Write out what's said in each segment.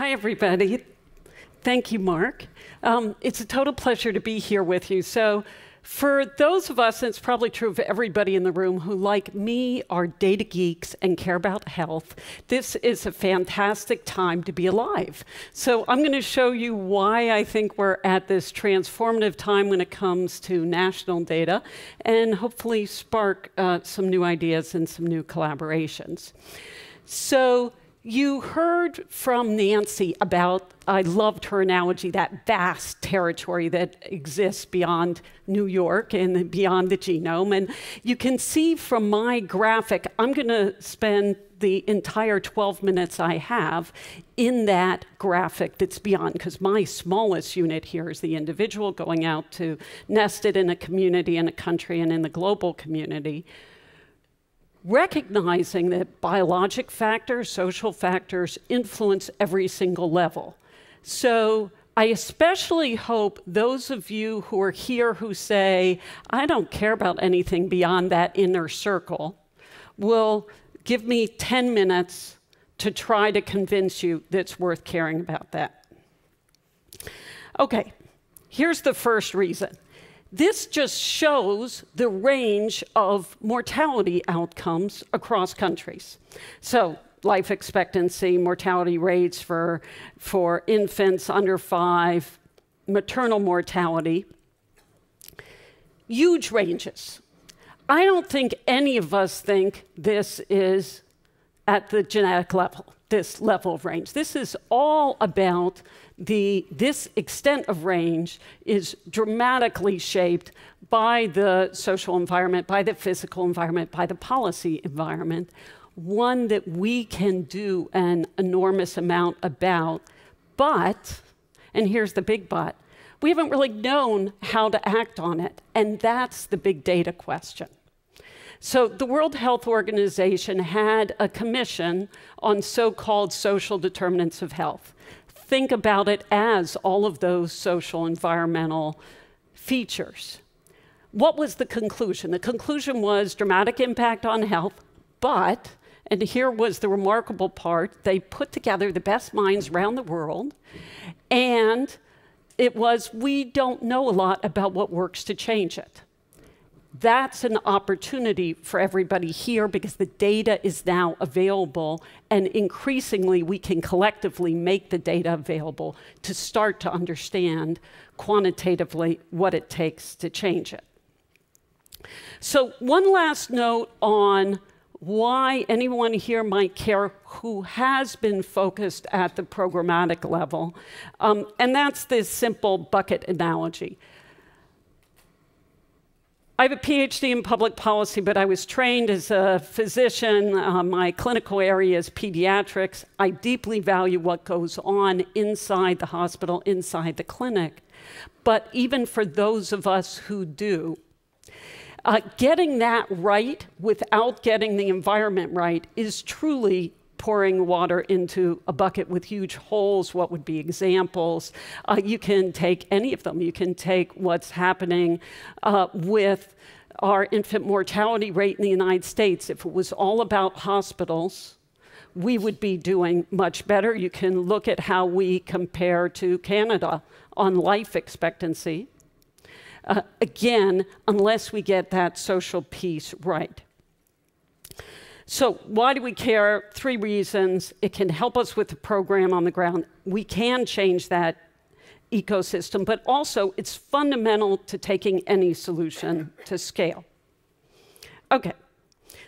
Hi, everybody. Thank you, Mark. Um, it's a total pleasure to be here with you. So, for those of us, and it's probably true of everybody in the room who, like me, are data geeks and care about health, this is a fantastic time to be alive. So, I'm going to show you why I think we're at this transformative time when it comes to national data and hopefully spark uh, some new ideas and some new collaborations. So, you heard from Nancy about, I loved her analogy, that vast territory that exists beyond New York and beyond the genome. And you can see from my graphic, I'm going to spend the entire 12 minutes I have in that graphic that's beyond, because my smallest unit here is the individual going out to nested in a community, in a country, and in the global community recognizing that biologic factors, social factors influence every single level. So I especially hope those of you who are here who say, I don't care about anything beyond that inner circle, will give me 10 minutes to try to convince you that it's worth caring about that. Okay, here's the first reason this just shows the range of mortality outcomes across countries. So, life expectancy, mortality rates for, for infants under five, maternal mortality, huge ranges. I don't think any of us think this is at the genetic level, this level of range. This is all about the, this extent of range is dramatically shaped by the social environment, by the physical environment, by the policy environment, one that we can do an enormous amount about. But, and here's the big but, we haven't really known how to act on it. And that's the big data question. So, the World Health Organization had a commission on so called social determinants of health think about it as all of those social environmental features. What was the conclusion? The conclusion was dramatic impact on health, but, and here was the remarkable part, they put together the best minds around the world, and it was we don't know a lot about what works to change it that's an opportunity for everybody here because the data is now available, and increasingly we can collectively make the data available to start to understand quantitatively what it takes to change it. So, one last note on why anyone here might care who has been focused at the programmatic level, um, and that's this simple bucket analogy. I have a PhD in public policy, but I was trained as a physician. Uh, my clinical area is pediatrics. I deeply value what goes on inside the hospital, inside the clinic. But even for those of us who do, uh, getting that right without getting the environment right is truly pouring water into a bucket with huge holes, what would be examples? Uh, you can take any of them. You can take what's happening uh, with our infant mortality rate in the United States. If it was all about hospitals, we would be doing much better. You can look at how we compare to Canada on life expectancy. Uh, again, unless we get that social piece right. So, why do we care? Three reasons. It can help us with the program on the ground. We can change that ecosystem, but also it's fundamental to taking any solution to scale. Okay,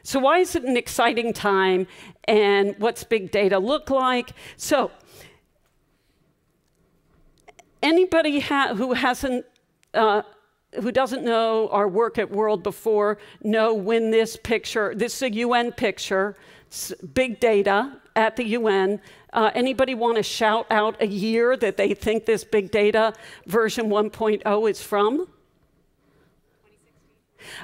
so why is it an exciting time and what's big data look like? So, anybody ha who hasn't uh, who doesn't know our work at World before know when this picture, this is a UN picture, big data at the UN. Uh, anybody want to shout out a year that they think this big data version 1.0 is from?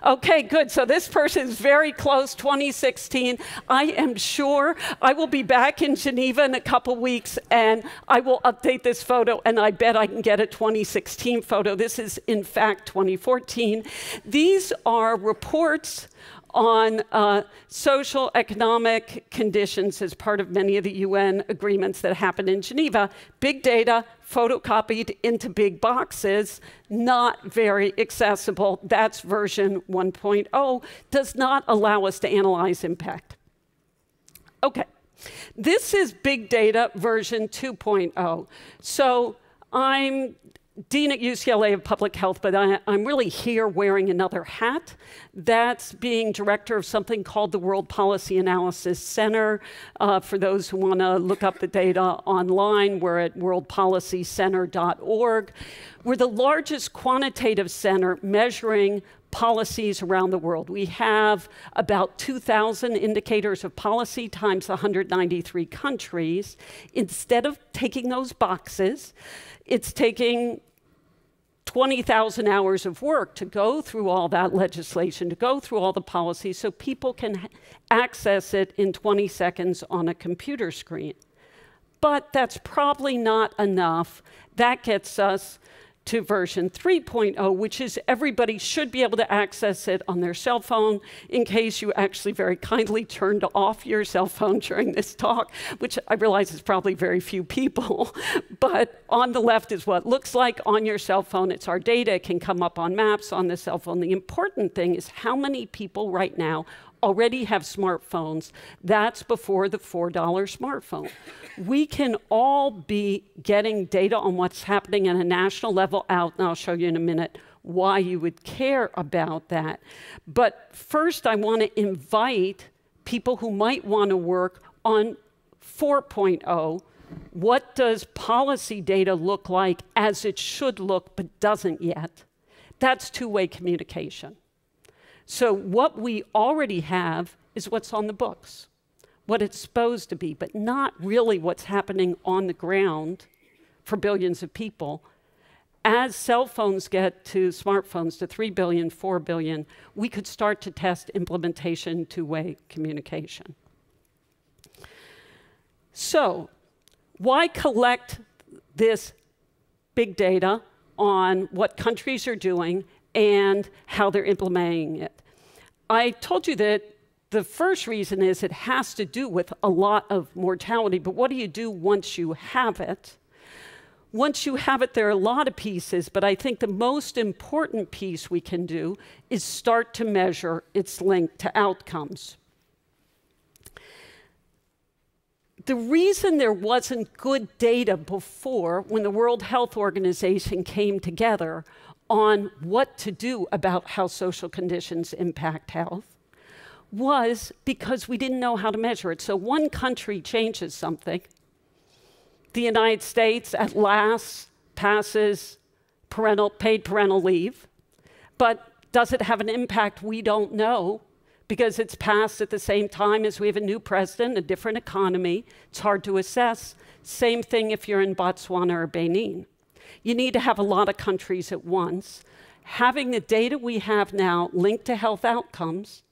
Okay, good. So this person is very close, 2016. I am sure I will be back in Geneva in a couple weeks and I will update this photo and I bet I can get a 2016 photo. This is, in fact, 2014. These are reports on uh, social economic conditions as part of many of the UN agreements that happen in Geneva. Big data photocopied into big boxes, not very accessible. That's version 1.0, does not allow us to analyze impact. Okay, this is big data version 2.0. So I'm dean at UCLA of public health, but I, am really here wearing another hat. That's being director of something called the World Policy Analysis Center. Uh, for those who want to look up the data online, we're at worldpolicycenter.org. We're the largest quantitative center measuring policies around the world. We have about 2,000 indicators of policy times 193 countries. Instead of taking those boxes, it's taking 20,000 hours of work to go through all that legislation, to go through all the policies, so people can access it in 20 seconds on a computer screen. But that's probably not enough. That gets us to version 3.0, which is everybody should be able to access it on their cell phone in case you actually very kindly turned off your cell phone during this talk, which I realize is probably very few people. but on the left is what looks like on your cell phone. It's our data. It can come up on maps on the cell phone. The important thing is how many people right now already have smartphones. That's before the $4 smartphone. We can all be getting data on what's happening at a national level out, and I'll show you in a minute why you would care about that. But first, I want to invite people who might want to work on 4.0. What does policy data look like as it should look but doesn't yet? That's two way communication. So, what we already have is what's on the books, what it's supposed to be, but not really what's happening on the ground for billions of people. As cell phones get to smartphones to 3 billion, 4 billion, we could start to test implementation two way communication. So, why collect this big data on what countries are doing and how they're implementing it. I told you that the first reason is it has to do with a lot of mortality, but what do you do once you have it? Once you have it, there are a lot of pieces, but I think the most important piece we can do is start to measure its link to outcomes. The reason there wasn't good data before, when the World Health Organization came together, on what to do about how social conditions impact health was because we didn't know how to measure it. So one country changes something. The United States at last passes parental, paid parental leave, but does it have an impact? We don't know because it's passed at the same time as we have a new president, a different economy. It's hard to assess. Same thing if you're in Botswana or Benin. You need to have a lot of countries at once. Having the data we have now linked to health outcomes,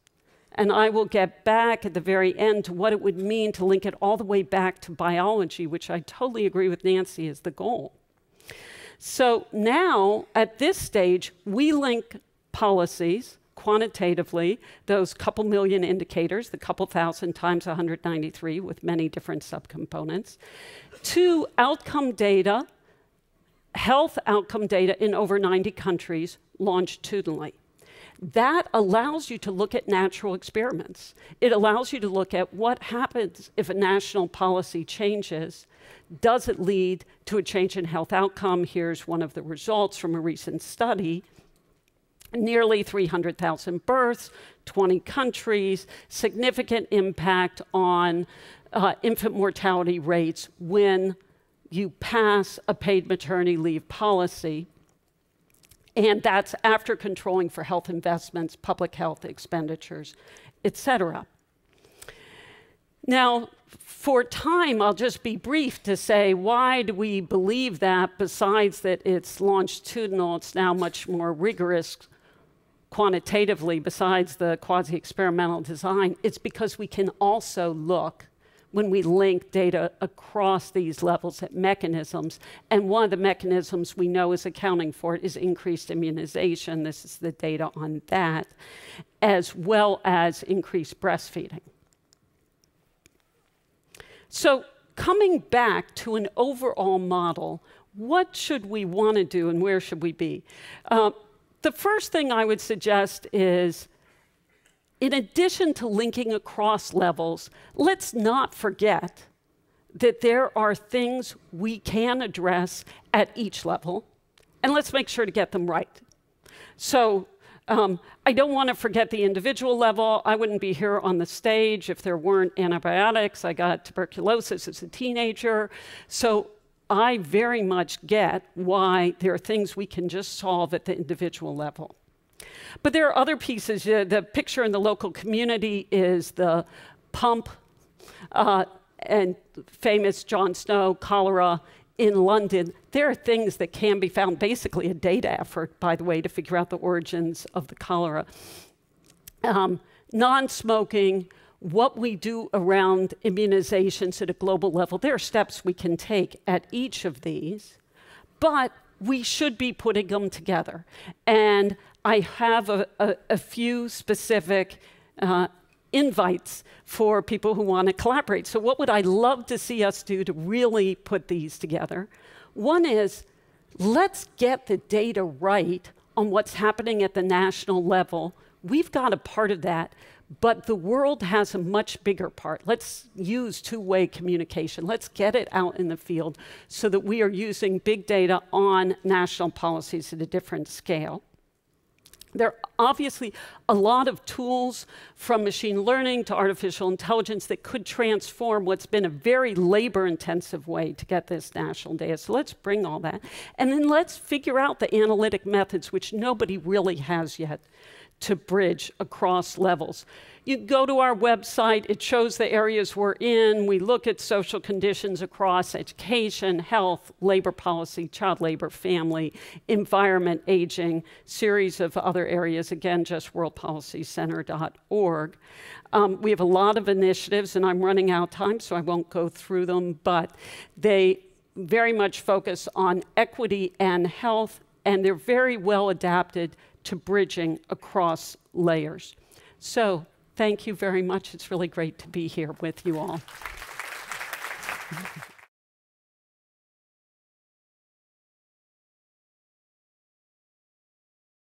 and I will get back at the very end to what it would mean to link it all the way back to biology, which I totally agree with Nancy is the goal. So now, at this stage, we link policies quantitatively, those couple million indicators, the couple thousand times 193 with many different subcomponents, to outcome data health outcome data in over 90 countries longitudinally. That allows you to look at natural experiments. It allows you to look at what happens if a national policy changes. Does it lead to a change in health outcome? Here's one of the results from a recent study. Nearly 300,000 births, 20 countries, significant impact on uh, infant mortality rates when you pass a paid maternity leave policy, and that's after controlling for health investments, public health expenditures, et cetera. Now, for time, I'll just be brief to say why do we believe that, besides that it's longitudinal, it's now much more rigorous quantitatively, besides the quasi experimental design. It's because we can also look when we link data across these levels at mechanisms. And one of the mechanisms we know is accounting for it is increased immunization. This is the data on that, as well as increased breastfeeding. So, coming back to an overall model, what should we want to do and where should we be? Uh, the first thing I would suggest is in addition to linking across levels, let's not forget that there are things we can address at each level, and let's make sure to get them right. So um, I don't want to forget the individual level. I wouldn't be here on the stage if there weren't antibiotics. I got tuberculosis as a teenager. So I very much get why there are things we can just solve at the individual level. But there are other pieces. The picture in the local community is the pump uh, and famous John Snow cholera in London. There are things that can be found, basically a data effort, by the way, to figure out the origins of the cholera. Um, non smoking, what we do around immunizations at a global level, there are steps we can take at each of these, but we should be putting them together. And I have a, a, a few specific uh, invites for people who want to collaborate. So, what would I love to see us do to really put these together? One is let's get the data right on what's happening at the national level. We've got a part of that, but the world has a much bigger part. Let's use two way communication. Let's get it out in the field so that we are using big data on national policies at a different scale. There are obviously a lot of tools from machine learning to artificial intelligence that could transform what's been a very labor intensive way to get this national data. So let's bring all that. And then let's figure out the analytic methods, which nobody really has yet to bridge across levels. You go to our website, it shows the areas we're in. We look at social conditions across education, health, labor policy, child labor, family, environment, aging, series of other areas. Again, just worldpolicycenter.org. Um, we have a lot of initiatives, and I'm running out of time, so I won't go through them, but they very much focus on equity and health, and they're very well adapted to bridging across layers. So thank you very much. It's really great to be here with you all.